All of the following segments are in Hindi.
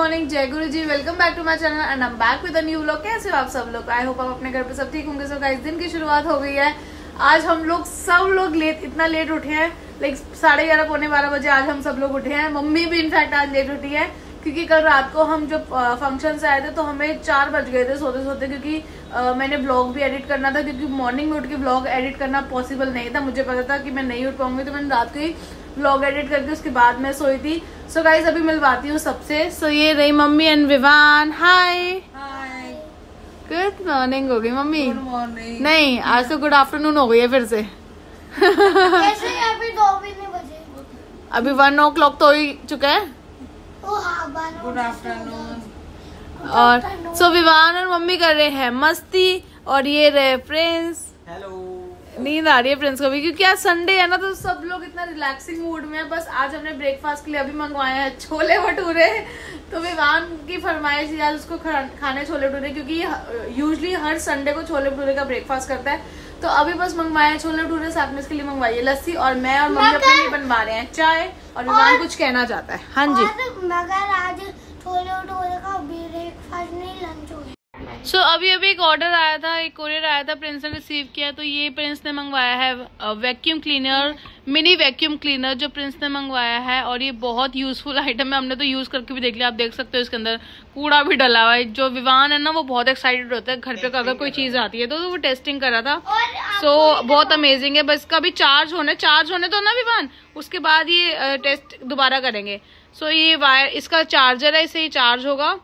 मॉर्निंग जय Guru ji welcome back to my channel and am back with new vlog कैसे हो आप सब लोग? आई होप आप अपने घर पे सब ठीक होंगे। सो गाइस दिन की शुरुआत हो गई है। आज हम लोग सब लोग लेट इतना लेट उठे हैं। लाइक साढ़े ग्यारह पौने बारह बजे आज हम सब लोग उठे हैं। मम्मी भी इनफैक्ट आज लेट उठी है। क्योंकि कल रात को हम जब फ़ंक्शन से आए थे तो हमें चार बज गए थे सोते सोते क्योंकि अ, मैंने ब्लॉग भी एडिट करना था क्योंकि मॉर्निंग में उठ के ब्लॉग एडिट करना पॉसिबल नहीं था। मुझे पता था कि मैं नहीं उठ पाऊँगी तो मैंने रात को ही ब्लॉग एडिट करके उसके बाद मैं सोई थी। सो so गाइज़ अभी मिलवाती हूँ सबसे। सो so, ये रही mummy and Vivaan. Hi hi good morning हो गई मम्मी। गुड मॉर्निंग नहीं आज तो गुड आफ्टरनून हो गई है फिर से। अभी वन ओ क्लॉक तो हो ही चुका है। हाँ गुड आफ्टरनून और सो विवान और मम्मी कर रहे हैं मस्ती और ये रहे प्रिंस हेलो नींद आ रही है प्रिंस को भी क्योंकि आज संडे है ना तो सब लोग इतना रिलैक्सिंग मूड में है। बस आज हमने ब्रेकफास्ट के लिए अभी मंगवाए हैं छोले भटूरे। तो विवान की फरमाइश आज उसको खाने छोले भटूरे क्योंकि यूजली हर संडे को छोले भटूरे का ब्रेकफास्ट करता है। तो अभी बस मंगवाए छोले भटूरे साथ में इसके लिए मंगवाई है लस्सी और मैं और मम्मी अपने लिए बनवा रहे हैं चाय और विवान कुछ कहना चाहता है। हाँ जी। मगर आज छोले भटूरे का ब्रेकफास्ट नहीं लंच हो सो so, अभी अभी एक ऑर्डर आया था एक कोरियर आया था प्रिंस ने रिसीव किया तो ये प्रिंस ने मंगवाया है vacuum cleaner mini vacuum cleaner जो प्रिंस ने मंगवाया है और ये बहुत यूजफुल आइटम है हमने तो यूज़ करके भी देख लिया आप देख सकते हो इसके अंदर कूड़ा भी डला हुआ है जो विवान है ना वो बहुत एक्साइटेड होता है घर पे अगर कोई चीज़ आती है तो, तो वो टेस्टिंग कर रहा था सो so, बहुत अमेजिंग है बस कभी चार्ज होने चार्ज होने तो ना विवान उसके बाद ये टेस्ट दोबारा करेंगे। सो so, ये वायर इसका चार्जर है इसे ही चार्ज होगा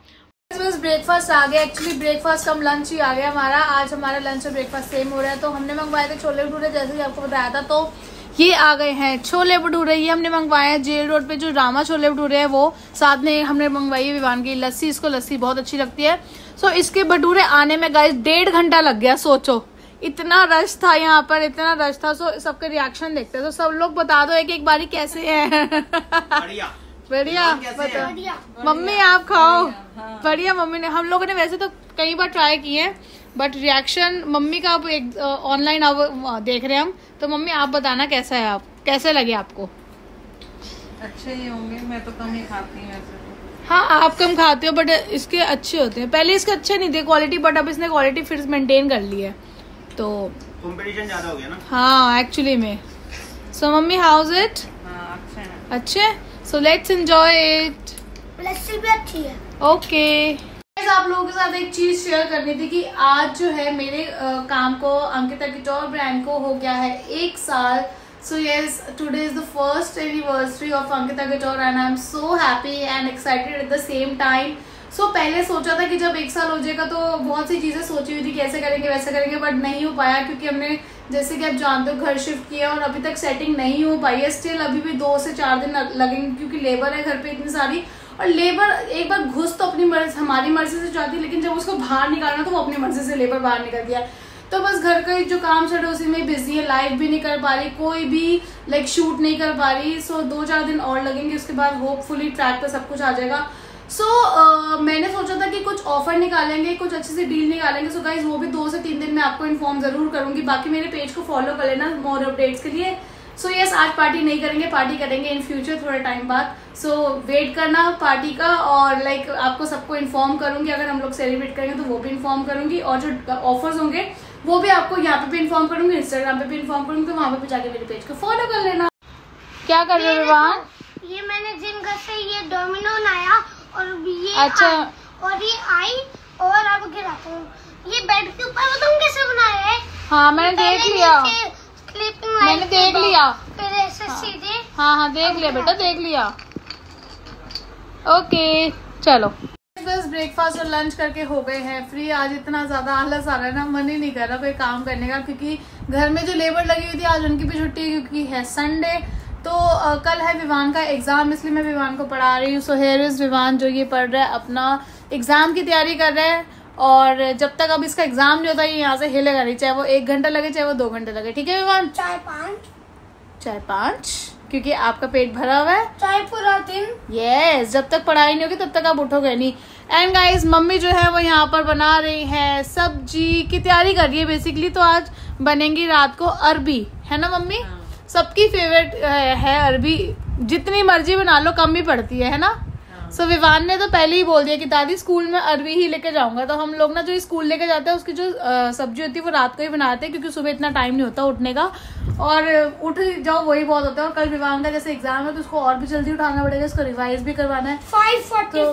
ब्रेकफास्ट आ गया. एक्चुअली ब्रेकफास्ट कम लंच ही आ गया हमारा. आज हमारा लंच और ब्रेकफास्ट सेम हो रहा है. तो हमने मंगवाए थे छोले भटूरे, जैसे कि आपको बताया था. तो ये आ गए हैं छोले भटूरे. ये हमने मंगवाए हैं जेल रोड पे जो रामा छोले भटूरे है, वो साथ में हमने मंगवाई है विवान की. लस्सी, इसको लस्सी बहुत अच्छी लगती है. सो इसके भटूरे आने में गाइस डेढ़ घंटा लग गया, सोचो. इतना रश था यहाँ पर, इतना रश था. सो सबके रिएक्शन देखते हैं. तो सब लोग बता दो एक एक बारी कैसे है. बढ़िया है? बताओ मम्मी आप खाओ। बढ़िया। मम्मी ने हम लोगों ने वैसे तो कई बार ट्राई किए हैं बट रिएक्शन मम्मी का अब एक ऑनलाइन अब देख रहे हैं हम तो मम्मी आप बताना कैसा है आप कैसे लगे आपको? अच्छे ही होंगे मैं तो कम ही खाती हूँ तो। हाँ आप कम खाते हो बट इसके अच्छे होते हैं। पहले इसके अच्छे नहीं थे क्वालिटी बट अब इसने क्वालिटी फिर मेंटेन कर ली है तो कंपटीशन ज़्यादा हो गया ना? हाँ एक्चुअली में। सो मम्मी हाउस इट हाँ अच्छे हैं। अच्छे? सो लेट्स एंजॉय इट भी अच्छी है। ओके Guys, आप लोगों के साथ एक चीज़ शेयर करनी थी कि आज जो है मेरे अ, काम को अंकिता किटोर ब्रांड को हो गया है एक साल। So yes today is the first anniversary of Ankita किटोर and I am so happy and excited at the same time so पहले सोचा था कि जब एक साल हो जाएगा तो बहुत सी चीज़ें सोची हुई थी कैसे करेंगे वैसे करेंगे बट नहीं हो पाया क्योंकि हमने जैसे कि आप जानते हो, घर शिफ्ट किया और अभी तक सेटिंग नहीं हो पाई है स्टिल अभी भी दो से चार दिन लगेंगे क्योंकि लेबर है घर पे इतनी सारी। और लेबर एक बार घुस तो अपनी मर्ज़ी, हमारी मर्ज़ी से जाती है लेकिन जब उसको बाहर निकालना तो वो अपनी मर्ज़ी से लेबर बाहर निकल है तो बस घर का जो काम है, उसी में बिज़ी है लाइव भी नहीं कर पा रही, कोई भी लाइक शूट नहीं कर पा रही। सो दो चार दिन और लगेंगे, उसके बाद होपफुली ट्रैक पर सब कुछ आ जाएगा। सो so, uh, मैंने सोचा था कि कुछ ऑफ़र निकालेंगे कुछ अच्छी से डील निकालेंगे। सो so, गाइज़ वो भी दो से तीन दिन में आपको इन्फॉर्म ज़रूर करूँगी। बाकी मेरे पेज को फॉलो कर लेना मोर अपडेट्स के लिए। सो so, यस yes, आज पार्टी नहीं करेंगे पार्टी करेंगे इन फ्यूचर थोड़े टाइम बाद। सो so, वेट करना पार्टी का और लाइक like, आपको सबको इन्फॉर्म करूँगी। अगर हम लोग सेलिब्रेट करेंगे तो वो भी इन्फॉर्म करूँगी। और जो ऑफर्स होंगे वो भी आपको यहाँ पे भी इन्फॉर्म करूँगी इंस्टाग्राम पे भी इन्फॉर्म करूँगी। तो वहाँ पे भी जाके मेरे पेज को फॉलो कर लेना। क्या कर रहे हो ये मैंने जिन घर से ये डोमिनो लाया और ये अच्छा। और ये आई और अब गिराता हूँ। ये बेड के ऊपर बताऊँ कैसे बनाया है? हाँ मैंने देख लिया। मैंने देख लिया। फिर ऐसे सीधे। हाँ हाँ देख लिया बेटा देख लिया। ओके चलो। बस ब्रेकफास्ट और लंच करके हो गए हैं। फ्री आज इतना ज़्यादा आलस आ रहा है ना मन ही नहीं कर रहा कोई काम करने का क्योंकि घर में जो लेबर लगी हुई थी आज उनकी भी छुट्टी है क्योंकि है संडे तो अ, कल है विवान का एग्ज़ाम इसलिए मैं विवान को पढ़ा रही हूँ। सो हेयर इज़ विवान जो ये पढ़ रहा है अपना एग्ज़ाम की तैयारी कर रहा है। और जब तक अब इसका एग्ज़ाम नहीं होता ये यहाँ से हिलेगा नहीं चाहे वो एक घंटा लगे चाहे वो दो घंटे लगे। ठीक है विवान? चाय पाँच। चाय पाँच? क्योंकि आपका पेट भरा हुआ है। चाय पूरा दिन। यस जब तक पढ़ाई नहीं होगी तब तक आप उठोगे नहीं। एंड गाइस मम्मी जो है वो यहाँ पर बना रही है सब्ज़ी की तैयारी कर रही है बेसिकली तो आज बनेंगी रात को अरबी। है ना मम्मी? सबकी फेवरेट है अरबी। जितनी मर्ज़ी बना लो कम ही पड़ती है है ना? सो so, विवान ने तो पहले ही बोल दिया कि दादी स्कूल में अरबी ही लेके जाऊँगा। तो हम लोग ना जो स्कूल लेके जाते हैं उसकी जो सब्ज़ी होती है वो रात को ही बनाते हैं क्योंकि सुबह इतना टाइम नहीं होता उठने का। और उठ जाओ वही बहुत होता है। और कल विवान का जैसे एग्ज़ाम है तो उसको और भी जल्दी उठाना पड़ेगा इसको रिवाइज भी करवाना है। फोर्टी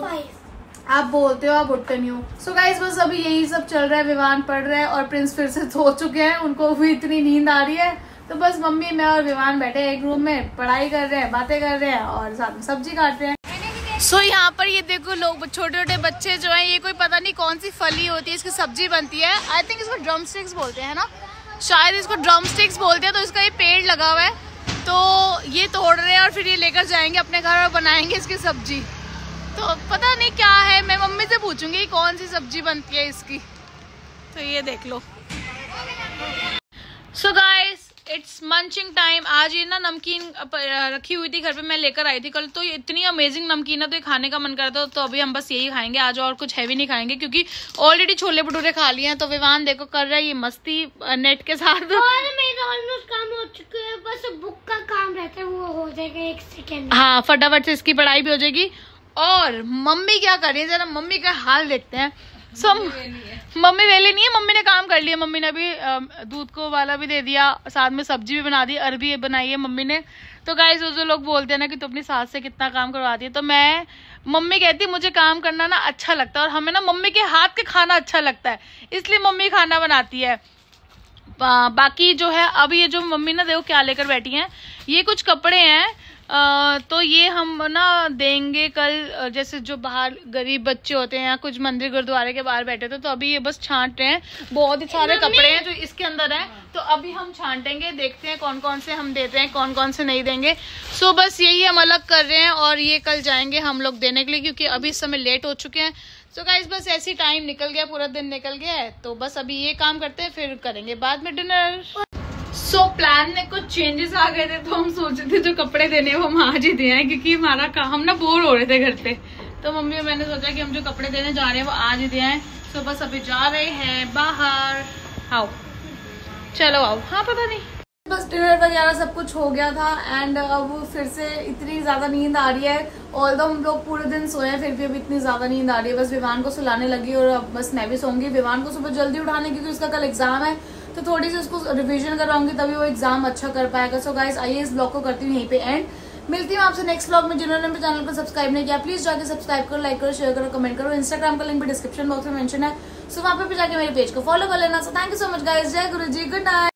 आप बोलते हो आप उठते नहीं हो। सो गाइज़ बस अभी यही सब चल रहा है विवान पढ़ रहे हैं और प्रिंस फिर से सो चुके हैं उनको भी इतनी नींद आ रही है। तो बस मम्मी मैं और विवान बैठे एक रूम में पढ़ाई कर रहे हैं बातें कर रहे हैं और साथ में सब्ज़ी काट रहे हैं। सो so, यहाँ पर ये देखो लोग छोटे छोटे बच्चे जो हैं ये कोई पता नहीं कौन सी फली होती है इसकी सब्ज़ी बनती है। आई थिंक इसको ड्रम बोलते हैं ना? शायद इसको ड्रम बोलते हैं तो इसका ये पेड़ लगा हुआ है। तो ये तोड़ रहे हैं और फिर ये लेकर जाएँगे अपने घर और बनाएँगे इसकी सब्ज़ी। तो पता नहीं क्या है मैं मम्मी से पूछूँगी कौन सी सब्ज़ी बनती है इसकी। तो ये देख लो। So guys it's munching time आज ये ना नमकीन रखी हुई थी घर पे मैं लेकर आई थी कल तो ये इतनी अमेजिंग नमकीन है तो ये खाने का मन करता तो अभी हम बस यही खाएँगे। आज और कुछ हैवी नहीं खाएँगे क्योंकि ऑलरेडी छोले भटूरे खा लिए हैं तो विवान देखो कर रहा है ये मस्ती नेट के साथ। और मेरा ऑलमोस्ट काम हो चुका है बस बुक का काम रहता है वो हो जाएगा एक सेकेंड हाँ फटाफट से इसकी पढ़ाई भी हो जाएगी। और मम्मी क्या कर रही है जरा मम्मी का हाल देखते हैं। सो मम्मी वेली नहीं है मम्मी ने काम कर लिया। मम्मी ने अभी दूध को वाला भी दे दिया साथ में सब्ज़ी भी बना दी अरबी बनाई है मम्मी ने। तो वो जो लोग बोलते हैं ना कि तू अपनी सास से कितना काम करवाती है तो मैं मम्मी कहती मुझे काम करना ना अच्छा लगता है और हमें ना मम्मी के हाथ के खाना अच्छा लगता है इसलिए मम्मी खाना बनाती है। बाकी जो है अब ये जो मम्मी ना देखो क्या लेकर बैठी हैं ये कुछ कपड़े हैं तो ये हम ना देंगे कल जैसे जो बाहर गरीब बच्चे होते हैं या कुछ मंदिर गुरुद्वारे के बाहर बैठे थे तो अभी ये बस छांट रहे हैं। बहुत ही सारे कपड़े हैं जो इसके अंदर हैं। तो अभी हम छांटेंगे देखते हैं कौन कौन से हम देते हैं कौन कौन से नहीं देंगे। सो बस यही हम अलग कर रहे हैं और ये कल जाएँगे हम लोग देने के लिए क्योंकि अभी इस समय लेट हो चुके हैं। सो so गाइज़ बस ऐसी टाइम निकल गया पूरा दिन निकल गया है। तो बस अभी ये काम करते हैं फिर करेंगे बाद में डिनर सो so, प्लान में कुछ चेंजेस आ गए थे तो हम सोचे थे जो कपड़े देने वो हम आज ही दे आए क्योंकि हमारा हम ना बोर हो रहे थे घर पे। तो मम्मी और मैंने सोचा कि हम जो कपड़े देने जा रहे हैं वो आज ही दे आए। सो बस अभी जा रहे हैं बाहर। आओ। चलो आओ। हाँ पता नहीं। बस डिनर वगैरह सब कुछ हो गया था एंड अब फिर से इतनी ज़्यादा नींद आ रही है। ऑल हम लोग पूरे दिन सोए हैं फिर भी अभी इतनी ज़्यादा नींद आ रही है। बस विवान को सुलाने लगी और अब बस मैं भी सोऊँगी। विवान को सुबह जल्दी उठाने क्योंकि उसका कल एग्ज़ाम है। तो थोड़ी सी उसको रिविजन करवाऊँगी, तभी वो एग्ज़ाम अच्छा कर पाएगा। सो गाइज़ आइए इस ब्लॉग को करती हूँ यहीं पे एंड मिलती हूँ आपसे नेक्स्ट ब्लॉग में, जिन्होंने मेरे चैनल को सब्सक्राइब नहीं किया प्लीज़ जाकर सब्सक्राइब करो लाइक करो शेयर करो कमेंट करो। इंस्टाग्राम का लिंक भी डिस्क्रिप्शन बॉक्स में मेंशन है। सो वहाँ पे भी जाके मेरे पेज को फॉलो कर लेना। So thank you so much guys जय गुरु जी गुड नाइट